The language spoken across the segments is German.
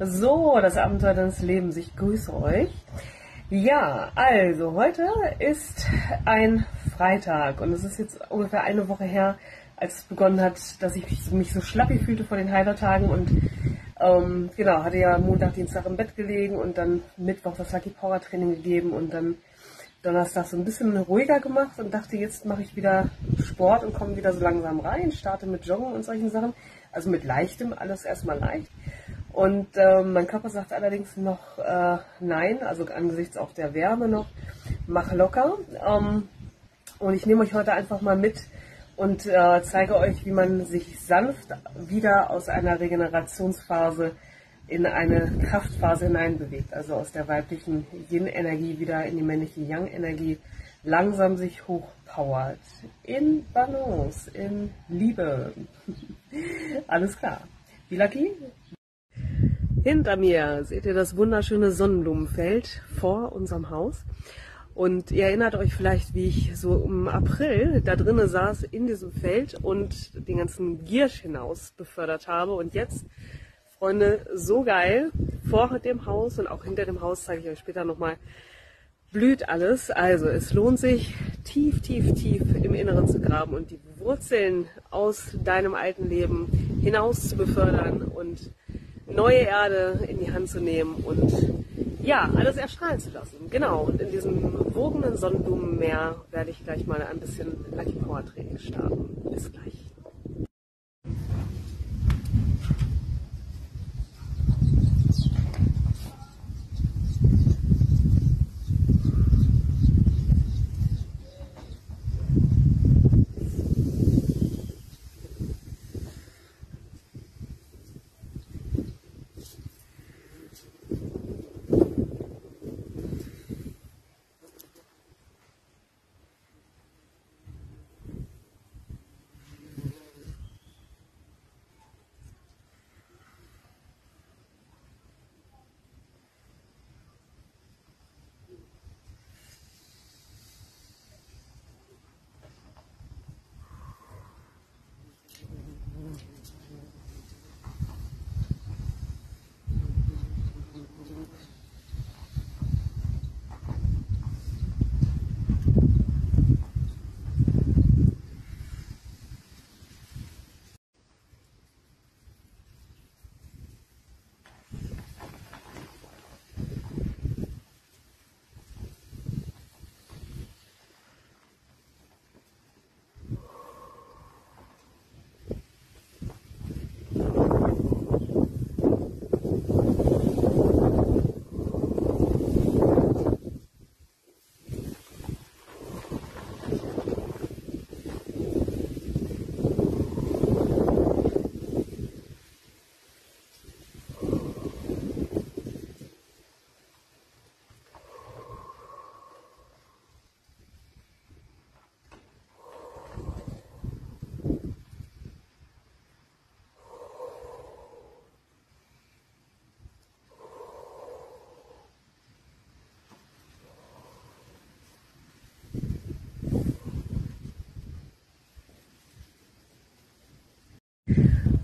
So, das Abenteuer deines Lebens. Ich grüße euch. Ja, also heute ist ein Freitag und es ist jetzt ungefähr eine Woche her, als es begonnen hat, dass ich mich so schlappig fühlte vor den Heilertagen und ähm, genau, hatte ja Montag, Dienstag im Bett gelegen und dann Mittwoch das Lucky Power Training gegeben und dann Donnerstag so ein bisschen ruhiger gemacht und dachte, jetzt mache ich wieder Sport und komme wieder so langsam rein, starte mit Joggen und solchen Sachen. Also mit leichtem, alles erstmal leicht. Und äh, mein Körper sagt allerdings noch äh, nein, also angesichts auch der Wärme noch, mach locker. Ähm, und ich nehme euch heute einfach mal mit und äh, zeige euch, wie man sich sanft wieder aus einer Regenerationsphase in eine Kraftphase hineinbewegt, also aus der weiblichen Yin-Energie wieder in die männliche Yang-Energie langsam sich hochpowert. In Balance, in Liebe. Alles klar. Wie lucky? Hinter mir seht ihr das wunderschöne Sonnenblumenfeld vor unserem Haus. Und ihr erinnert euch vielleicht, wie ich so im April da drinnen saß in diesem Feld und den ganzen Giersch hinaus befördert habe. Und jetzt Freunde, so geil. Vor dem Haus und auch hinter dem Haus zeige ich euch später nochmal, blüht alles. Also es lohnt sich, tief, tief, tief im Inneren zu graben und die Wurzeln aus deinem alten Leben hinaus zu befördern und neue Erde in die Hand zu nehmen und ja, alles erstrahlen zu lassen. Genau. Und in diesem wogenden Sonnenblumenmeer werde ich gleich mal ein bisschen Lucky Power Training starten. Bis gleich.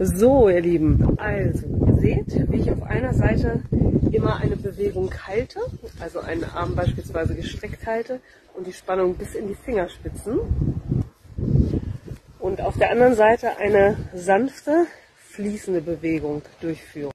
So, ihr Lieben, also ihr seht, wie ich auf einer Seite immer eine Bewegung halte, also einen Arm beispielsweise gestreckt halte und die Spannung bis in die Fingerspitzen. Und auf der anderen Seite eine sanfte, fließende Bewegung durchführe.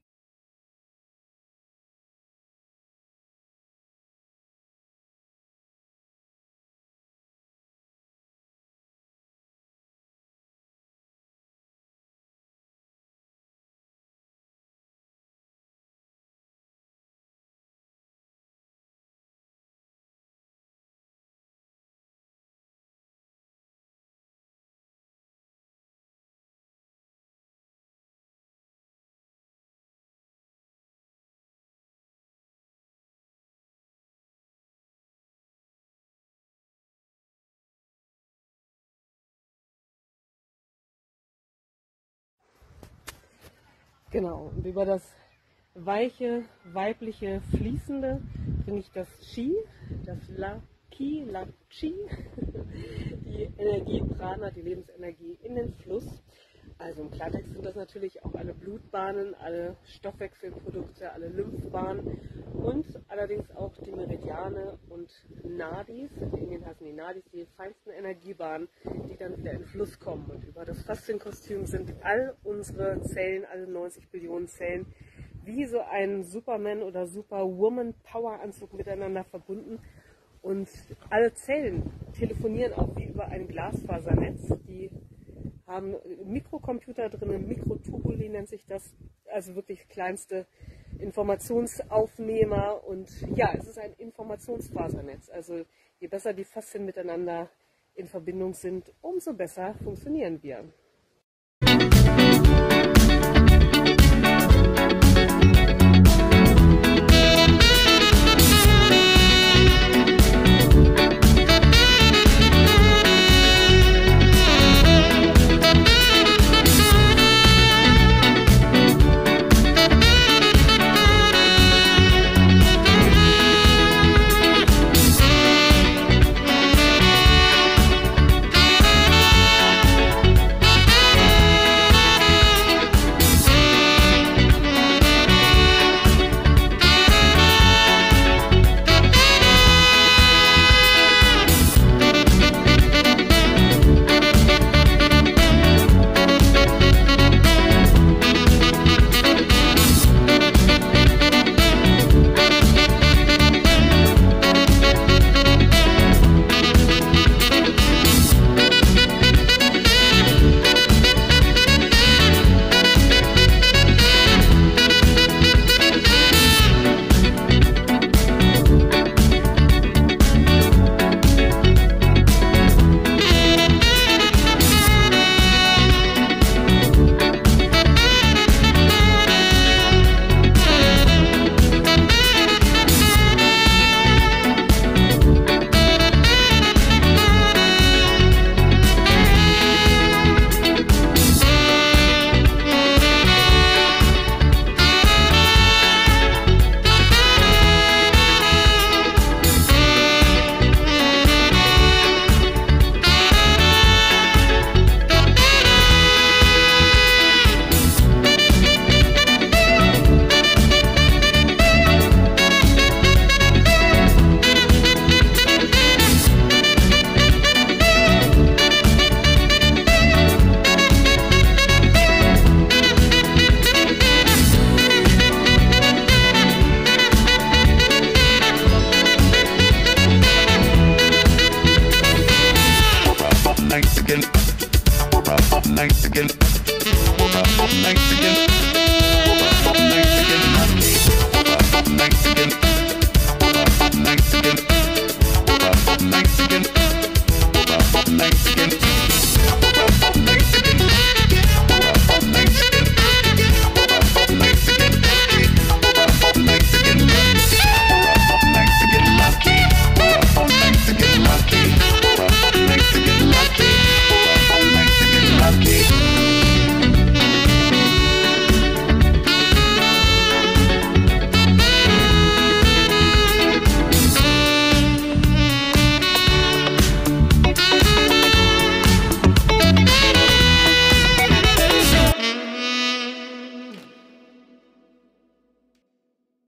Genau, und über das weiche, weibliche, fließende bringe ich das Chi, das La, Ki, La, Chi, die Energie Prana, die Lebensenergie in den Fluss. Also im Klartext sind das natürlich auch alle Blutbahnen, alle Stoffwechselprodukte, alle Lymphbahnen und allerdings auch die Meridiane und Nadis. In Indien heißen die Nadis die feinsten Energiebahnen, die dann wieder in Fluss kommen. Und über das Faszienkostüm sind all unsere Zellen, alle 90 Billionen Zellen, wie so ein Superman oder Superwoman Power Anzug miteinander verbunden. Und alle Zellen telefonieren auch wie über ein Glasfasernetz. Die haben Mikrocomputer drin, Mikrotubuli nennt sich das, also wirklich kleinste Informationsaufnehmer. Und ja, es ist ein Informationsfasernetz. Also je besser die Faszien miteinander in Verbindung sind, umso besser funktionieren wir. thanks again.